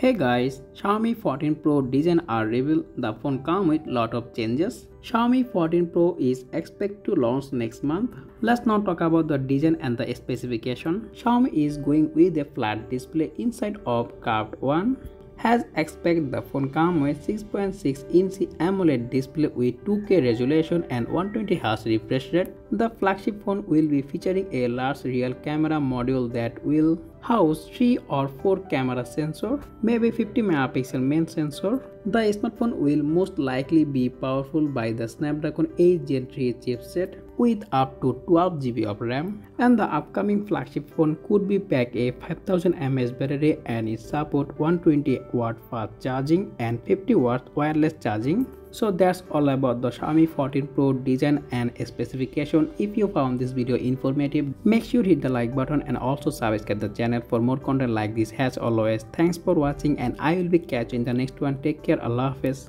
Hey guys, Xiaomi 14 Pro design are revealed. The phone come with lot of changes. Xiaomi 14 Pro is expected to launch next month. Let's now talk about the design and the specification. Xiaomi is going with a flat display inside of curved one. As expected, the phone comes with 6.6 inch AMOLED display with 2K resolution and 120Hz refresh rate. The flagship phone will be featuring a large rear camera module that will house 3 or 4 camera sensor, maybe 50 megapixel main sensor. The smartphone will most likely be powerful by the Snapdragon 8 Gen 3 chipset with up to 12GB of RAM and the upcoming flagship phone could be pack a 5000 mAh battery and it support 120 watt fast charging and 50 watt wireless charging so that's all about the Xiaomi 14 Pro design and specification. If you found this video informative, make sure hit the like button and also subscribe the channel for more content like this as always. Thanks for watching and I will be catching the next one. Take care. Allah Hafiz.